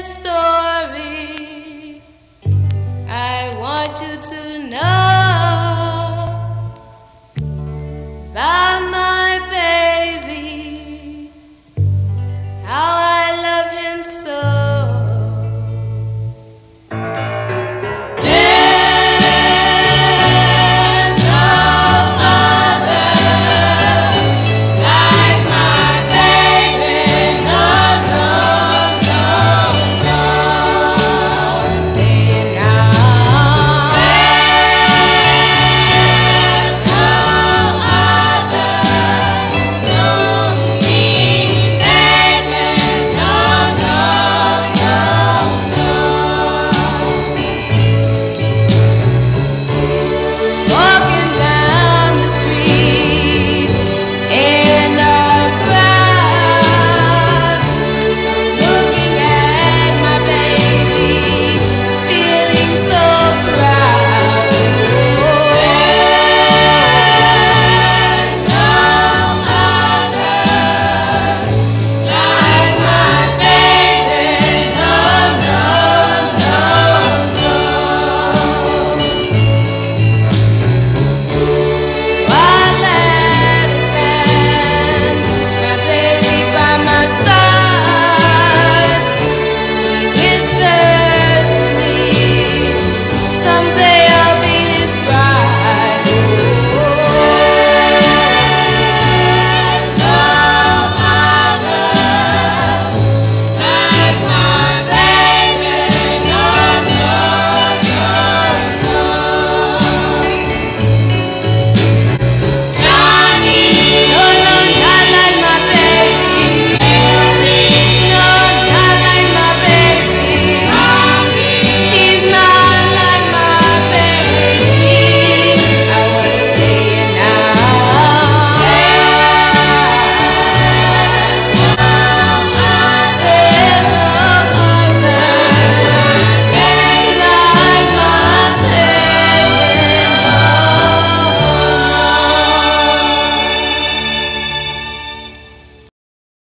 story. I want you to know.